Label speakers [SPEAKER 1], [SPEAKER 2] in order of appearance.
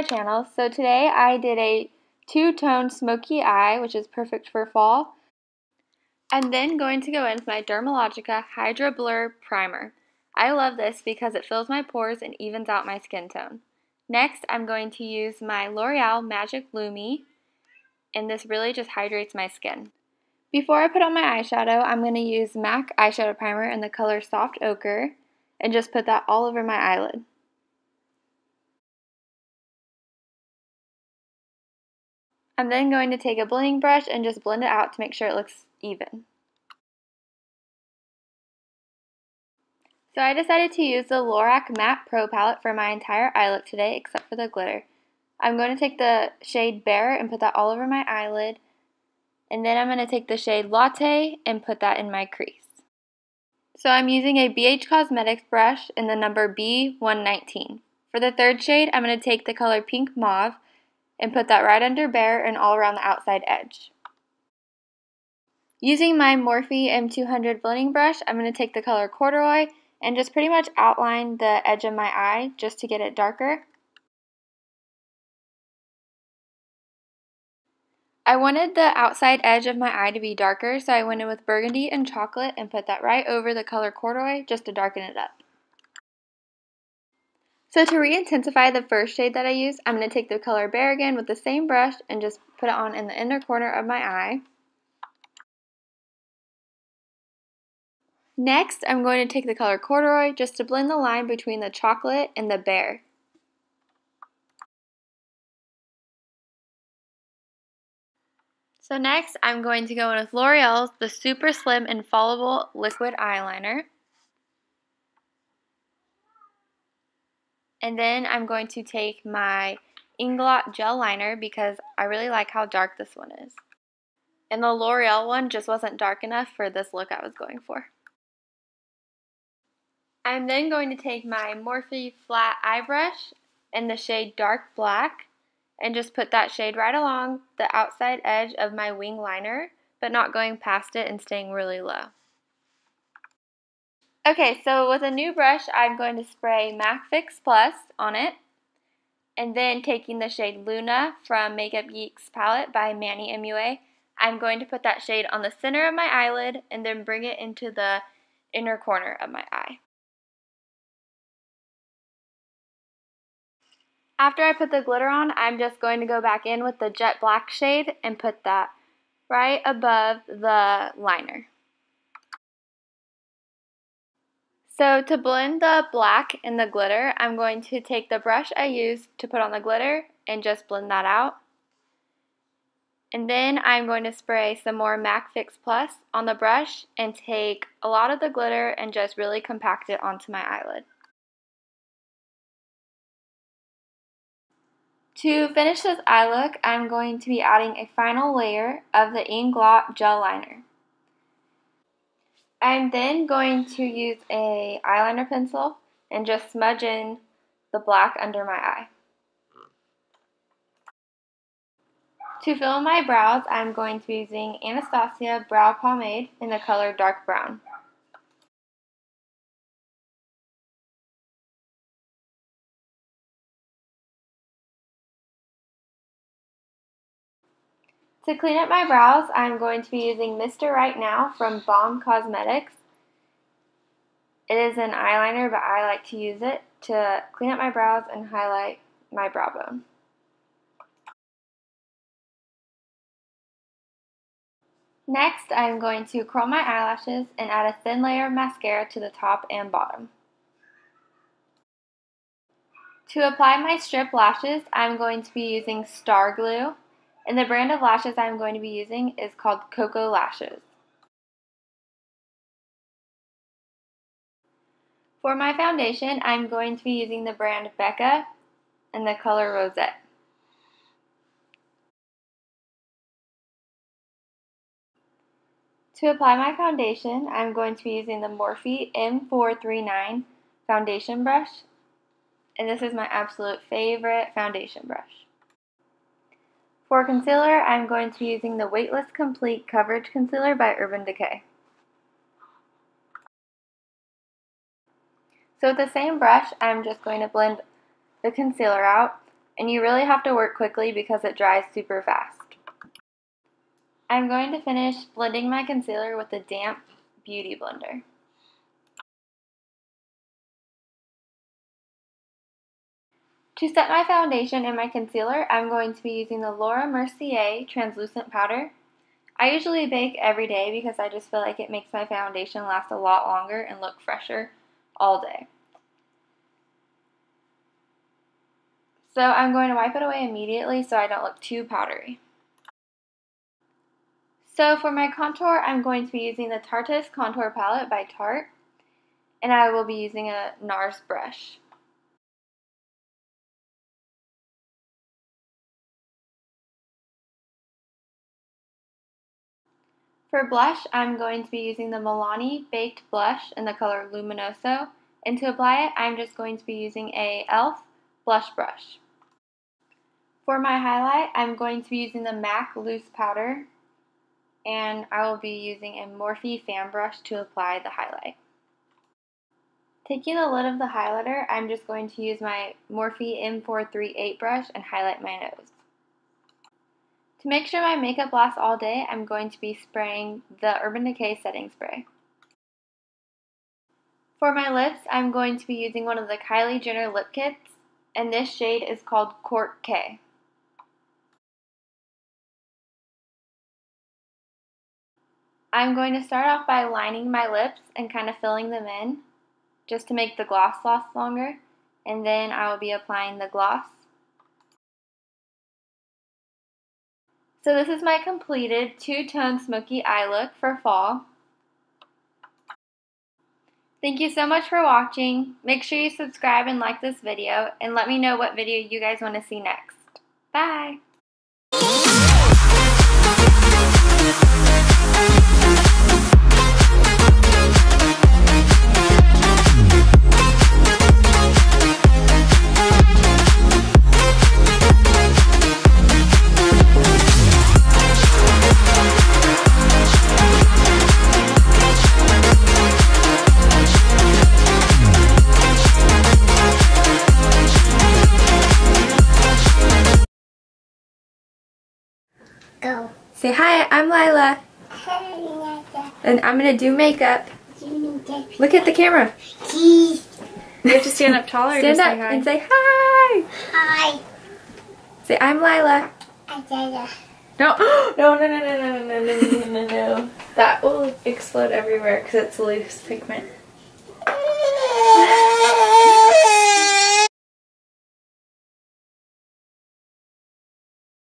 [SPEAKER 1] my channel. So today I did a two-tone smoky eye, which is perfect for fall. I'm then going to go in with my Dermalogica Hydra Blur Primer. I love this because it fills my pores and evens out my skin tone. Next, I'm going to use my L'Oreal Magic Lumi, and this really just hydrates my skin. Before I put on my eyeshadow, I'm going to use MAC Eyeshadow Primer in the color Soft Ochre, and just put that all over my eyelid. I'm then going to take a blending brush and just blend it out to make sure it looks even. So I decided to use the Lorac Matte Pro palette for my entire eye look today except for the glitter. I'm going to take the shade Bare and put that all over my eyelid. And then I'm going to take the shade Latte and put that in my crease. So I'm using a BH Cosmetics brush in the number B119. For the third shade, I'm going to take the color Pink Mauve and put that right under bare and all around the outside edge. Using my Morphe M200 blending brush, I'm going to take the color Corduroy and just pretty much outline the edge of my eye just to get it darker. I wanted the outside edge of my eye to be darker, so I went in with burgundy and chocolate and put that right over the color corduroy just to darken it up. So to re-intensify the first shade that I use, I'm going to take the color Bare again with the same brush and just put it on in the inner corner of my eye. Next, I'm going to take the color Corduroy just to blend the line between the chocolate and the Bare. So next, I'm going to go in with L'Oreal's The Super Slim Infallible Liquid Eyeliner. And then I'm going to take my Inglot gel liner because I really like how dark this one is. And the L'Oreal one just wasn't dark enough for this look I was going for. I'm then going to take my Morphe flat eye brush in the shade Dark Black and just put that shade right along the outside edge of my wing liner, but not going past it and staying really low. Okay, so with a new brush, I'm going to spray MAC Fix Plus on it. And then taking the shade Luna from Makeup Geeks palette by Manny MUA, I'm going to put that shade on the center of my eyelid and then bring it into the inner corner of my eye. After I put the glitter on, I'm just going to go back in with the jet black shade and put that right above the liner. So to blend the black and the glitter, I'm going to take the brush I used to put on the glitter and just blend that out. And then I'm going to spray some more MAC Fix Plus on the brush and take a lot of the glitter and just really compact it onto my eyelid. To finish this eye look, I'm going to be adding a final layer of the Inglot Gel Liner. I'm then going to use a eyeliner pencil and just smudge in the black under my eye. To fill in my brows, I'm going to be using Anastasia Brow Pomade in the color Dark Brown. To clean up my brows, I'm going to be using Mr. Right Now from Balm Cosmetics. It is an eyeliner, but I like to use it to clean up my brows and highlight my brow bone. Next, I'm going to curl my eyelashes and add a thin layer of mascara to the top and bottom. To apply my strip lashes, I'm going to be using Star Glue. And the brand of lashes I'm going to be using is called Koko Lashes. For my foundation, I'm going to be using the brand Becca and the color Rosette. To apply my foundation, I'm going to be using the Morphe M439 foundation brush, and this is my absolute favorite foundation brush. For concealer, I'm going to be using the Weightless Complete Coverage Concealer by Urban Decay. So with the same brush, I'm just going to blend the concealer out, and you really have to work quickly because it dries super fast. I'm going to finish blending my concealer with a damp beauty blender. To set my foundation and my concealer, I'm going to be using the Laura Mercier translucent powder. I usually bake every day because I just feel like it makes my foundation last a lot longer and look fresher all day. So I'm going to wipe it away immediately so I don't look too powdery. So for my contour, I'm going to be using the Tarteist Contour Palette by Tarte, and I will be using a NARS brush. For blush, I'm going to be using the Milani Baked Blush in the color Luminoso, and to apply it, I'm just going to be using a e.l.f. blush brush. For my highlight, I'm going to be using the MAC Loose Powder, and I will be using a Morphe fan brush to apply the highlight. Taking the lid of the highlighter, I'm just going to use my Morphe M438 brush and highlight my nose. To make sure my makeup lasts all day, I'm going to be spraying the Urban Decay setting spray. For my lips, I'm going to be using one of the Kylie Jenner lip kits, and this shade is called Cork K. I'm going to start off by lining my lips and kind of filling them in just to make the gloss last longer and then I will be applying the gloss. So this is my completed two-tone smoky eye look for fall. Thank you so much for watching. Make sure you subscribe and like this video and let me know what video you guys want to see next. Bye!
[SPEAKER 2] Go.
[SPEAKER 1] Say hi, I'm Lila.
[SPEAKER 2] Hey,
[SPEAKER 1] And I'm going to do makeup. Look at the camera.
[SPEAKER 3] You have to stand up taller
[SPEAKER 1] Stand
[SPEAKER 3] to
[SPEAKER 1] up
[SPEAKER 3] say hi.
[SPEAKER 1] and say hi.
[SPEAKER 2] Hi.
[SPEAKER 1] Say I'm Lila.
[SPEAKER 2] Adela.
[SPEAKER 3] No, no, no, no, no, no, no, no, no, no, no. That will explode everywhere because it's loose pigment.